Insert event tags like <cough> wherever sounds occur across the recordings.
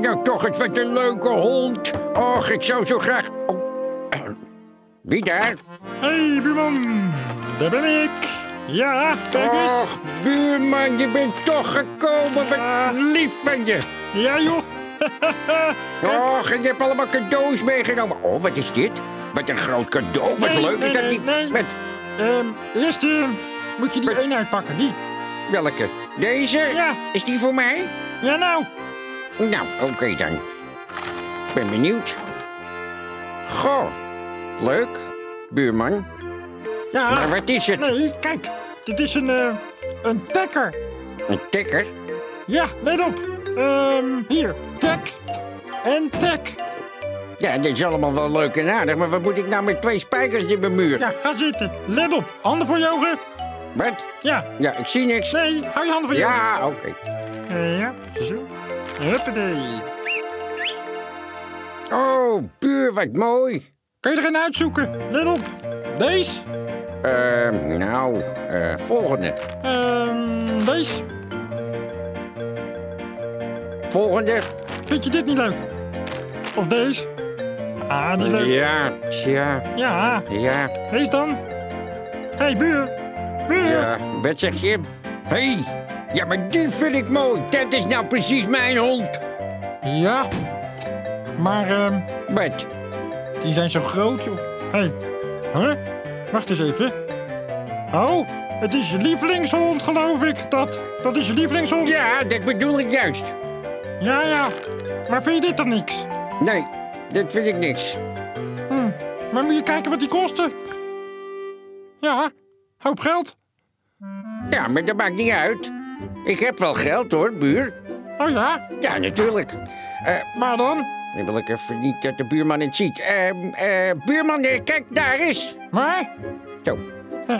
kijk nou toch eens, wat een leuke hond. Och, ik zou zo graag... Oh. Wie daar? Hey, buurman. Daar ben ik. Ja, kijk eens. Och, buurman, je bent toch gekomen. Wat lief van je. Ja, joh. <laughs> Och, en je hebt allemaal cadeaus meegenomen. Oh, wat is dit? Wat een groot cadeau. Wat Nee, leuk nee, is dat niet? nee. Met Ehm, eerst eh, moet je die één uitpakken. Die. welke? Deze? Ja. Is die voor mij? Ja, nou. Nou, oké dan. Ik ben benieuwd. Goh, leuk, buurman. Ja. Maar wat is het? Nee, kijk. Dit is een, eh, een tekker. Een tikker? Ja, let op. Ehm, hier. Tek. En tek. Ja, dit is allemaal wel leuk en aardig, maar wat moet ik nou met twee spijkers in mijn muur? Ja, ga zitten. Let op. Handen voor je ogen. Wat? Ja. Ja, ik zie niks. Nee, hou je handen voor je ogen. Ja, oké. Ja, zo. Huppatee. Oh, buur, wat mooi. Kan je er een uitzoeken? Let op. Deze. Ehm, nou, eh, volgende. Ehm, deze. Volgende. Vind je dit niet leuk? Of deze? Ah, die is leuk. Ja, tja, Ja, ja, deze dan. Hé, hey, buur. Buur. ja. Wat zeg je? Hé, hey, ja, maar die vind ik mooi. Dat is nou precies mijn hond. Ja. Maar, ehm, Wat? die zijn zo groot, joh. Hé. Hey. Huh? Wacht eens even. Oh, het is je lievelingshond, geloof ik. Dat, dat is je lievelingshond. Ja, dat bedoel ik juist. Ja, ja. Maar vind je dit dan niks? Nee, dat vind ik niks. Hm. Maar moet je kijken wat die kosten? Ja, hoop geld. Ja, maar dat maakt niet uit. Ik heb wel geld hoor, buur. Oh ja, Ja, natuurlijk. Eh, maar dan? nu wil ik even niet dat de buurman het ziet. Ehm, eh, buurman, eh, kijk daar eens. Maar? Zo, Hé,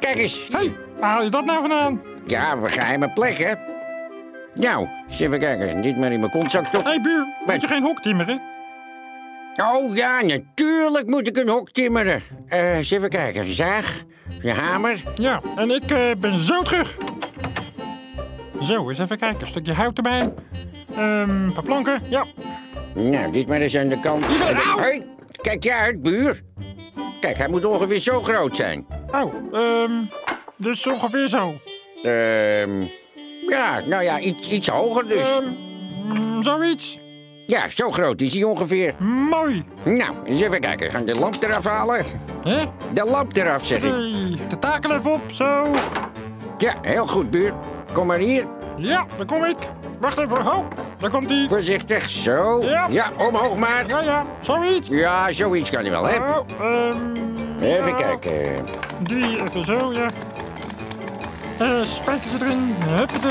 kijk eens. hey, waar haal je dat nou vandaan? Ja, we geheime plek, hè? Nou, eens even kijken. Dit maar in mijn kontzak Hé hey, buur, moet je geen hok timmeren? Oh ja, natuurlijk moet ik een hok timmeren. Eh, eens even kijken. Een zaag, een hamer. Ja, en ik eh, ben zo terug. Zo, eens even kijken. Een stukje hout erbij. Ehm, een paar planken. Ja. Nou, dit maar eens aan de kant. Au! Hey, kijk je uit, buur. Kijk, hij moet ongeveer zo groot zijn. Oh, ehm, dus ongeveer zo. Ehm, ja, nou ja, iets, iets hoger dus. Ehm, mm, zoiets. Ja, zo groot is hij ongeveer. Mooi. Nou, eens even kijken. Gaan de lamp eraf halen? Hè? De lamp eraf, zeg ik. De taken even op. Zo. Ja, heel goed, buur. Kom maar hier. Ja, daar kom ik. Wacht even. Oh, daar komt hij. Voorzichtig, zo. Ja. omhoog maar. Ja, ja, zoiets. Ja, zoiets kan hij wel, hè? Oh, ehm, Even ja. kijken. Die even zo, ja. Eh, spijkers erin. Huppatee.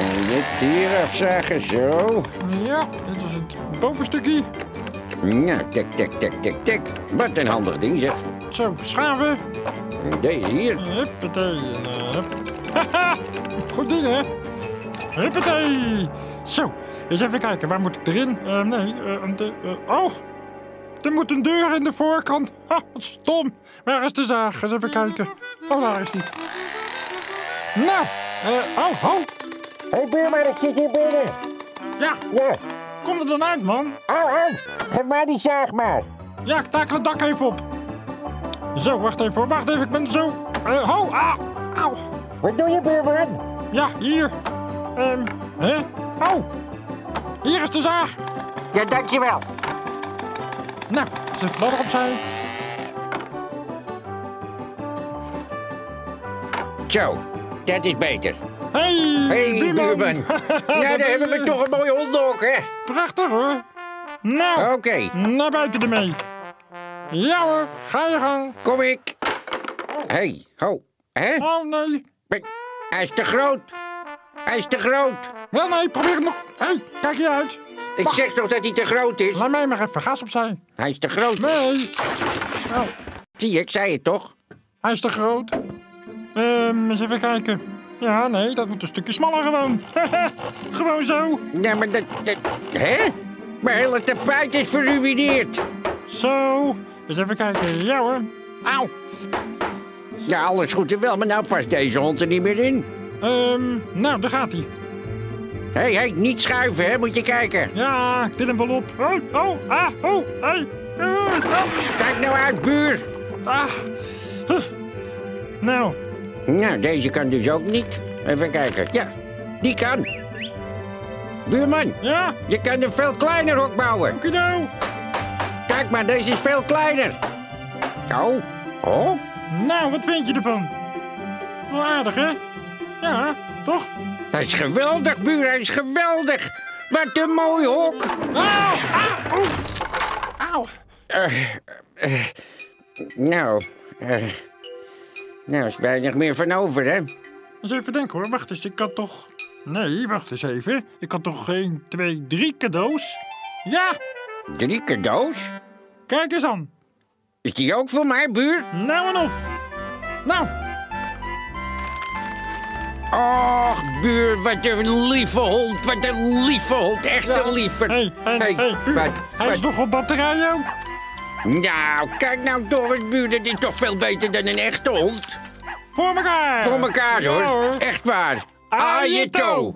En dit hier afzagen, zo. Ja, dit is het bovenstukje. Nou, tik, tik, tik, tik, tik. Wat een handig ding, zeg. Zo, schaven. En Deze hier. Huppatee. En, eh, hup. Haha, <laughs> goed ding, hè? Huppatee. Zo, eens even kijken. Waar moet ik erin? Eh, nee, eh, een de, eh, oh, er moet een deur in de voorkant. <laughs> Oh, wat stom. Waar is de zaag? Eens even kijken. Oh, daar is die. Nou, eh, oh, oh. Hé, hey, buurman, ik zit hier binnen. Ja, Ja. kom er dan uit, man. Au, au. Geef mij die zaag maar. Ja, ik takel het dak even op. Zo, wacht even, hoor. wacht even, ik ben zo. Eh, ho, ah, auw. Wat doe je, buurman? Ja, hier. Ehm, hè? Au. Hier is de zaag. Ja, dankjewel. Nou, zet de ladder opzij. Zo, dat is beter. Hey, Hé, hey, buurman. Ja, <laughs> daar hebben we toch een mooie hondok, hè? Prachtig, hoor. Nou, Oké, naar buiten ermee. Ja hoor, ga je gang. kom ik. Hé, hey, ho. Hè? Oh nee. Hij is te groot. Hij is te groot. Wel nee, probeer het nog. Hé, hey, kijk je uit. Ik zeg toch dat hij te groot is? Laat mij maar even gas opzij. Hij is te groot. Nee. Oh, Zie je, ik zei het toch? hij is te groot. Ehm, eens even kijken. Ja, nee, dat moet een stukje smaller gewoon. <laughs> gewoon zo. Ja, maar dat... dat hè? Mijn hele tapijt is verruineerd. Zo. Eens even kijken. Ja hoor. Auw. Ja, alles goed en wel, maar nou past deze hond er niet meer in. Ehm, nou, daar gaat hij. Hé, hey, hey, niet schuiven, hè? Moet je kijken. Ja, ik til hem wel op. Oh, oh, ah, oh, hey. Uh, ah, Kijk nou uit, buur. ah. Huh. Nou, Nou, deze kan dus ook niet. Even kijken. Ja, die kan. Buurman, ja, je kan een veel kleiner hok bouwen. kiddo. Kijk maar, deze is veel kleiner. Oh, oh. Nou, wat vind je ervan? Wel aardig, hè? Ja, toch? Hij is geweldig, buur, hij is geweldig. Wat een mooi hok. Auw, auw. Auw. Eh, eh, nou, eh, nou is weinig meer van over, hè? Eens even denken hoor. Wacht eens, ik had toch... Nee, wacht eens even. Ik had toch 1, 2, 3 cadeaus? Ja, Drie cadeaus? kijk eens aan. Is die ook voor mij, buur? Nou en of. Nou, Och, buur, wat een lieve hond, wat een lieve hond, echt een lieve. hey, hey, Hey, hey, buur. wat, Hij is nog op batterij ook. Nou, kijk nou door het buur, dat is toch veel beter dan een echte hond? Voor elkaar. Voor elkaar, Ja, hoor. Echt waar. Ajeto.